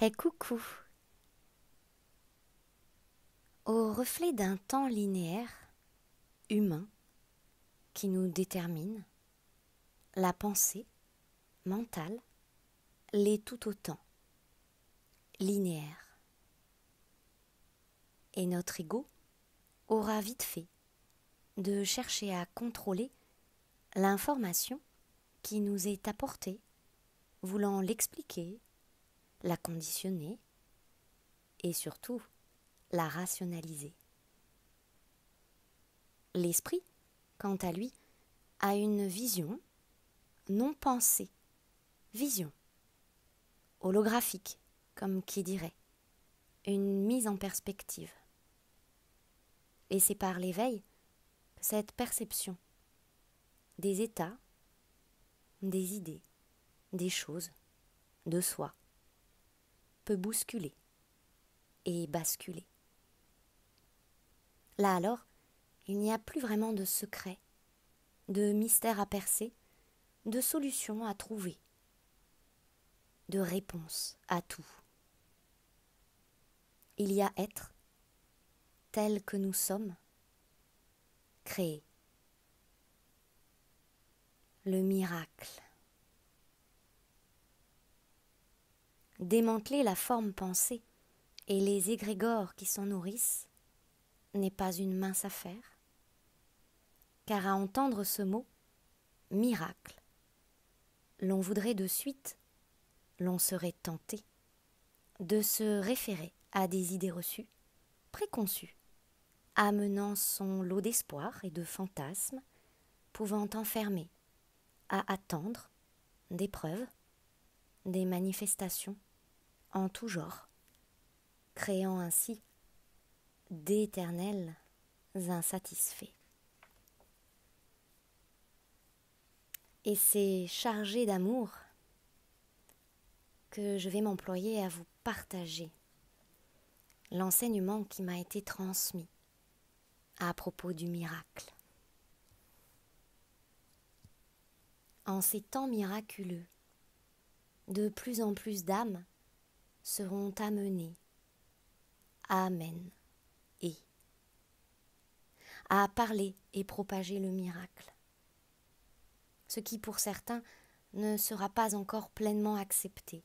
Hey coucou Au reflet d'un temps linéaire, humain, qui nous détermine, la pensée, mentale, l'est tout autant, linéaire. Et notre ego aura vite fait de chercher à contrôler l'information qui nous est apportée, voulant l'expliquer, la conditionner et surtout la rationaliser. L'esprit, quant à lui, a une vision non pensée, vision, holographique, comme qui dirait, une mise en perspective. Et c'est par l'éveil cette perception des états, des idées, des choses, de soi, bousculer et basculer. Là alors, il n'y a plus vraiment de secret, de mystère à percer, de solution à trouver, de réponse à tout. Il y a être tel que nous sommes, créé. Le miracle. Démanteler la forme pensée et les égrégores qui s'en nourrissent n'est pas une mince affaire, car à entendre ce mot, miracle, l'on voudrait de suite, l'on serait tenté de se référer à des idées reçues, préconçues, amenant son lot d'espoir et de fantasmes, pouvant enfermer à attendre des preuves, des manifestations, en tout genre, créant ainsi d'éternels insatisfaits. Et c'est chargé d'amour que je vais m'employer à vous partager l'enseignement qui m'a été transmis à propos du miracle. En ces temps miraculeux, de plus en plus d'âmes seront amenés. Amen. Et à parler et propager le miracle. Ce qui pour certains ne sera pas encore pleinement accepté,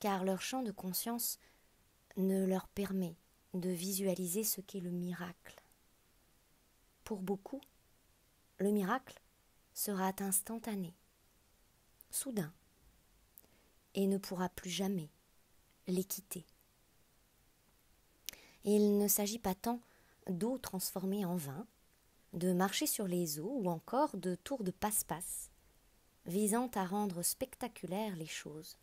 car leur champ de conscience ne leur permet de visualiser ce qu'est le miracle. Pour beaucoup, le miracle sera instantané, soudain, et ne pourra plus jamais l'équité. Il ne s'agit pas tant d'eau transformée en vin, de marcher sur les eaux ou encore de tours de passe-passe, visant à rendre spectaculaires les choses.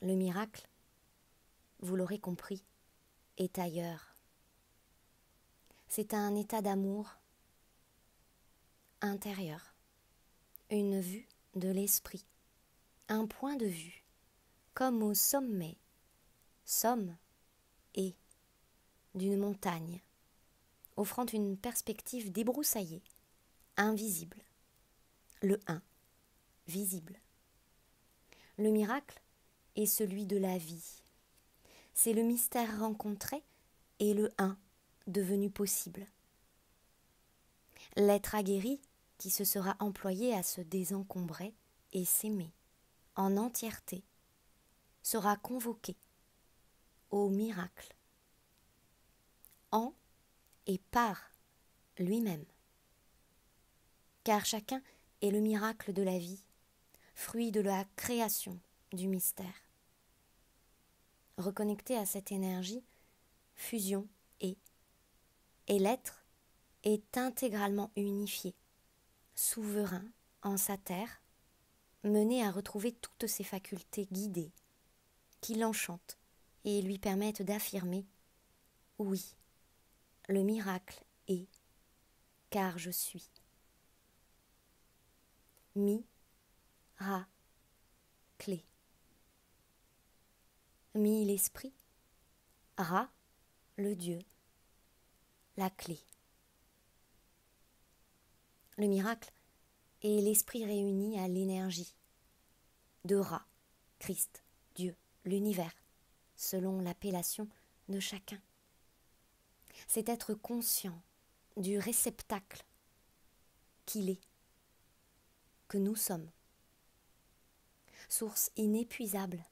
Le miracle, vous l'aurez compris, est ailleurs. C'est un état d'amour intérieur, une vue de l'esprit, un point de vue comme au sommet, somme et d'une montagne, offrant une perspective débroussaillée, invisible, le un, visible. Le miracle est celui de la vie. C'est le mystère rencontré et le un devenu possible. L'être aguerri qui se sera employé à se désencombrer et s'aimer en entièreté sera convoqué au miracle, en et par lui-même. Car chacun est le miracle de la vie, fruit de la création du mystère. Reconnecté à cette énergie, fusion est, et l'être est intégralement unifié, souverain en sa terre, mené à retrouver toutes ses facultés guidées qui l'enchantent et lui permettent d'affirmer Oui, le miracle est, car je suis. Mi, ra, clé. Mi, l'esprit, ra, le Dieu, la clé. Le miracle est l'esprit réuni à l'énergie de Ra, Christ, Dieu, l'univers, selon l'appellation de chacun. C'est être conscient du réceptacle qu'il est, que nous sommes. Source inépuisable,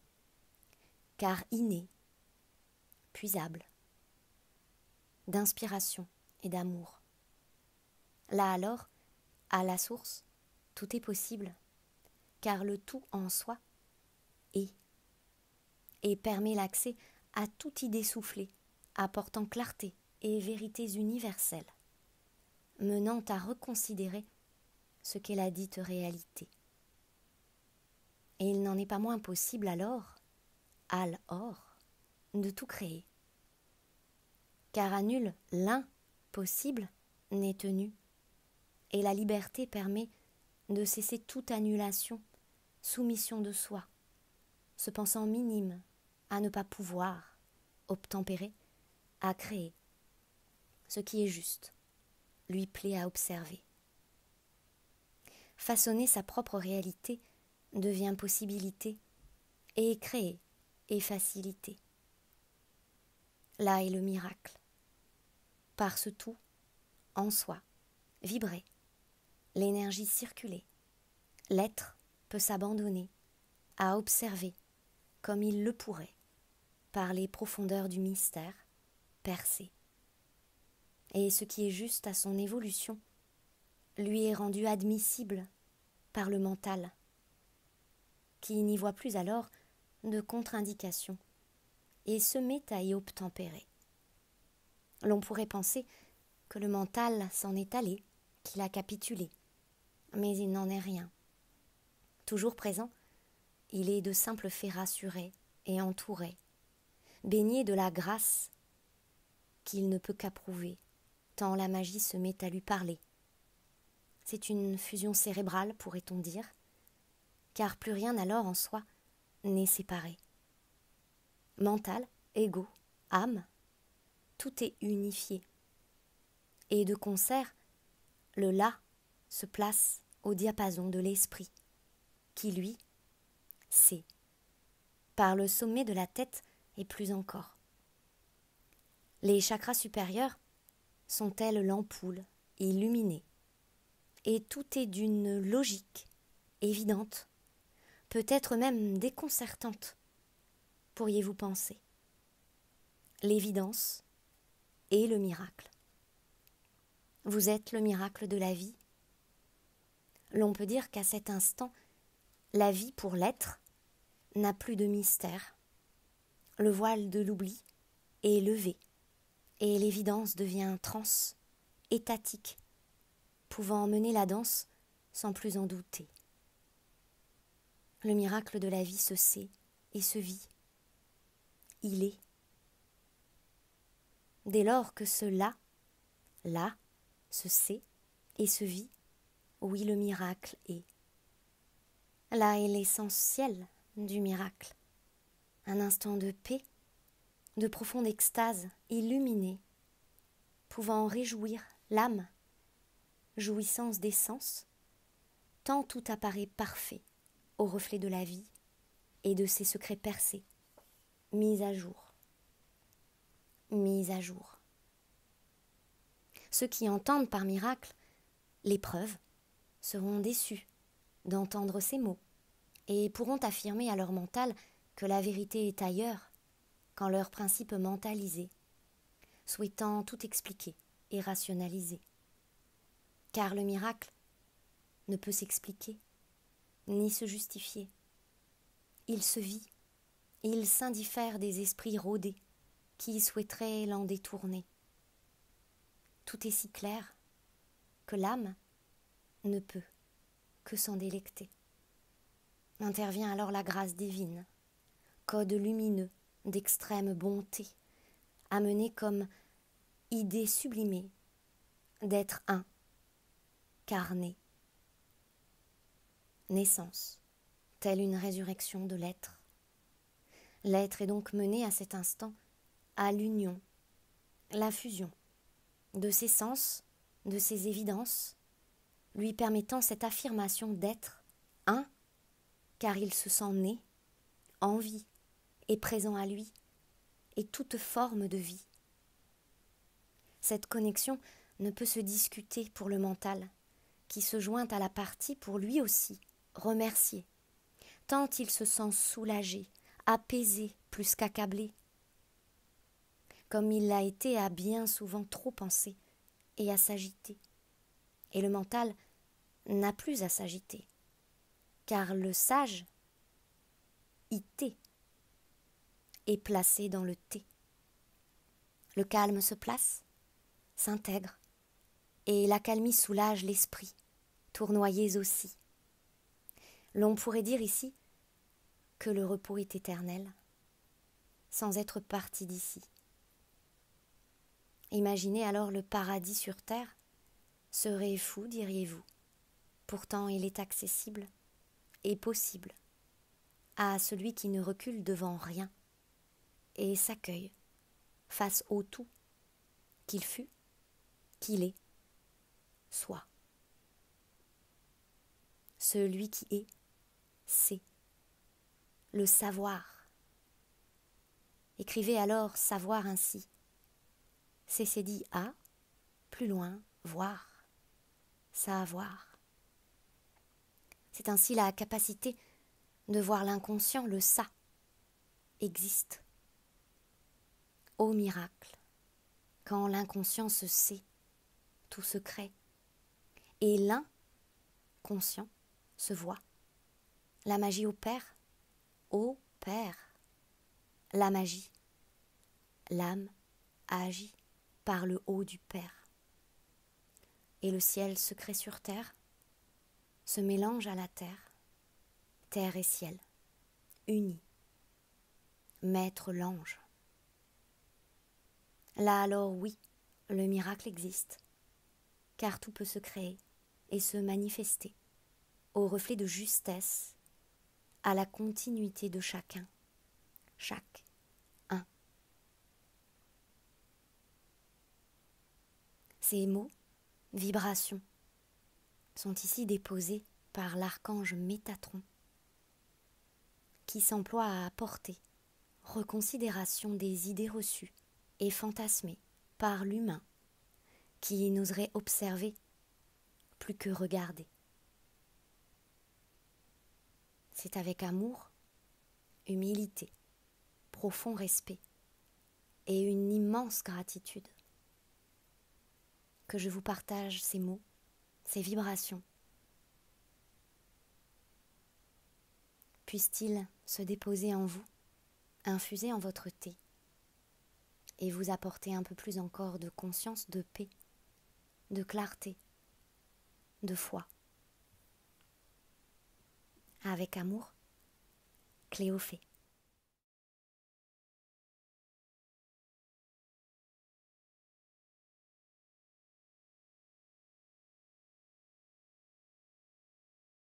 car inné, puisable, d'inspiration et d'amour. Là alors, à la source, tout est possible, car le tout en soi est, et permet l'accès à toute idée soufflée, apportant clarté et vérités universelles, menant à reconsidérer ce qu'est la dite réalité. Et il n'en est pas moins possible alors, al or, de tout créer. Car à nul l'impossible n'est tenu et la liberté permet de cesser toute annulation, soumission de soi, se pensant minime à ne pas pouvoir obtempérer, à créer. Ce qui est juste lui plaît à observer. Façonner sa propre réalité devient possibilité et créer et facilité. Là est le miracle. Par ce tout, en soi, vibrer, l'énergie circuler. L'être peut s'abandonner à observer comme il le pourrait par les profondeurs du mystère percé. Et ce qui est juste à son évolution lui est rendu admissible par le mental, qui n'y voit plus alors de contre-indication et se met à y obtempérer. L'on pourrait penser que le mental s'en est allé, qu'il a capitulé, mais il n'en est rien. Toujours présent, il est de simples faits rassurés et entourés, baigné de la grâce qu'il ne peut qu'approuver, tant la magie se met à lui parler. C'est une fusion cérébrale, pourrait-on dire, car plus rien alors en soi n'est séparé. Mental, ego, âme, tout est unifié. Et de concert, le là se place au diapason de l'esprit, qui lui par le sommet de la tête et plus encore. Les chakras supérieurs sont-elles l'ampoule illuminée, et tout est d'une logique évidente, peut-être même déconcertante, pourriez-vous penser. L'évidence et le miracle. Vous êtes le miracle de la vie, l'on peut dire qu'à cet instant, la vie pour l'être n'a plus de mystère. Le voile de l'oubli est levé, et l'évidence devient transe, étatique, pouvant mener la danse sans plus en douter. Le miracle de la vie se sait et se vit. Il est. Dès lors que cela, là, se sait et se vit, oui le miracle est. Là est l'essentiel du miracle, un instant de paix, de profonde extase illuminée, pouvant réjouir l'âme, jouissance des sens, tant tout apparaît parfait au reflet de la vie et de ses secrets percés, mis à jour, mis à jour. Ceux qui entendent par miracle l'épreuve seront déçus d'entendre ces mots et pourront affirmer à leur mental que la vérité est ailleurs qu'en leur principe mentalisé, souhaitant tout expliquer et rationaliser. Car le miracle ne peut s'expliquer ni se justifier. Il se vit, il s'indiffère des esprits rôdés qui souhaiteraient l'en détourner. Tout est si clair que l'âme ne peut que s'en délecter. Intervient alors la grâce divine, code lumineux d'extrême bonté, amené comme idée sublimée d'être un, carné. Naissance, telle une résurrection de l'être. L'être est donc mené à cet instant à l'union, la fusion de ses sens, de ses évidences, lui permettant cette affirmation d'être un, car il se sent né, en vie est présent à lui et toute forme de vie. Cette connexion ne peut se discuter pour le mental, qui se joint à la partie pour lui aussi remercier, tant il se sent soulagé, apaisé plus qu'accablé, comme il l'a été à bien souvent trop penser et à s'agiter. Et le mental n'a plus à s'agiter, car le sage, ité, est placé dans le thé. Le calme se place, s'intègre, et l'accalmie soulage l'esprit, tournoyé aussi. L'on pourrait dire ici que le repos est éternel, sans être parti d'ici. Imaginez alors le paradis sur terre, serait fou, diriez-vous. Pourtant il est accessible et possible à celui qui ne recule devant rien et s'accueille face au tout qu'il fut, qu'il est, soit. Celui qui est, c'est le savoir. Écrivez alors savoir ainsi. C'est dit à, plus loin, voir, savoir. C'est ainsi la capacité de voir l'inconscient, le ça, existe. Ô miracle, quand l'inconscient se sait, tout se crée, et l'inconscient se voit. La magie opère, opère. La magie, l'âme agit par le haut du Père. Et le ciel se crée sur terre, se mélange à la terre, terre et ciel, unis. Maître l'ange. Là alors oui, le miracle existe, car tout peut se créer et se manifester au reflet de justesse, à la continuité de chacun, chaque un. Ces mots, vibrations, sont ici déposés par l'archange Métatron, qui s'emploie à apporter reconsidération des idées reçues et fantasmées par l'humain, qui n'oserait observer plus que regarder. C'est avec amour, humilité, profond respect et une immense gratitude que je vous partage ces mots, ces vibrations. Puissent-ils se déposer en vous, infuser en votre thé, et vous apporter un peu plus encore de conscience, de paix, de clarté, de foi. Avec amour, Cléophée.